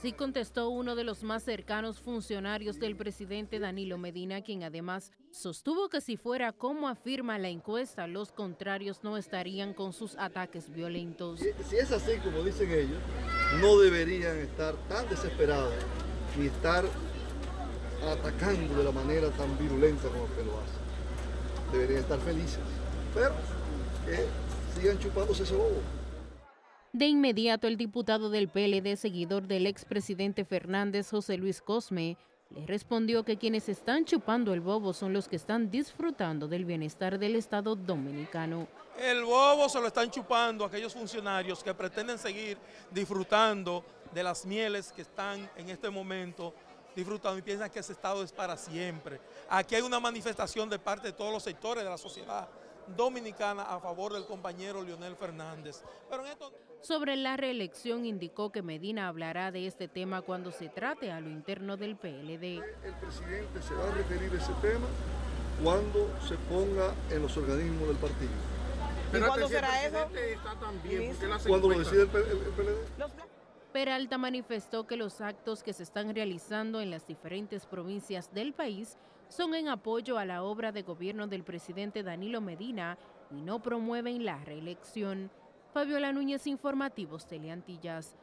Sí contestó uno de los más cercanos funcionarios del presidente Danilo Medina, quien además sostuvo que si fuera como afirma la encuesta, los contrarios no estarían con sus ataques violentos. Si es así como dicen ellos, no deberían estar tan desesperados ni estar atacando de la manera tan virulenta como que lo hacen. Deberían estar felices, pero que sigan chupándose ese bobo. De inmediato, el diputado del PLD, seguidor del expresidente Fernández, José Luis Cosme, le respondió que quienes están chupando el bobo son los que están disfrutando del bienestar del Estado dominicano. El bobo se lo están chupando aquellos funcionarios que pretenden seguir disfrutando de las mieles que están en este momento disfrutando y piensan que ese Estado es para siempre. Aquí hay una manifestación de parte de todos los sectores de la sociedad dominicana a favor del compañero Leonel Fernández. Pero en esto... Sobre la reelección indicó que Medina hablará de este tema cuando se trate a lo interno del PLD. El presidente se va a referir a ese tema cuando se ponga en los organismos del partido. ¿Y cuándo será eso? Cuando lo decide el, PLD. Peralta manifestó que los actos que se están realizando en las diferentes provincias del país son en apoyo a la obra de gobierno del presidente Danilo Medina y no promueven la reelección. Fabiola Núñez, Informativos Teleantillas.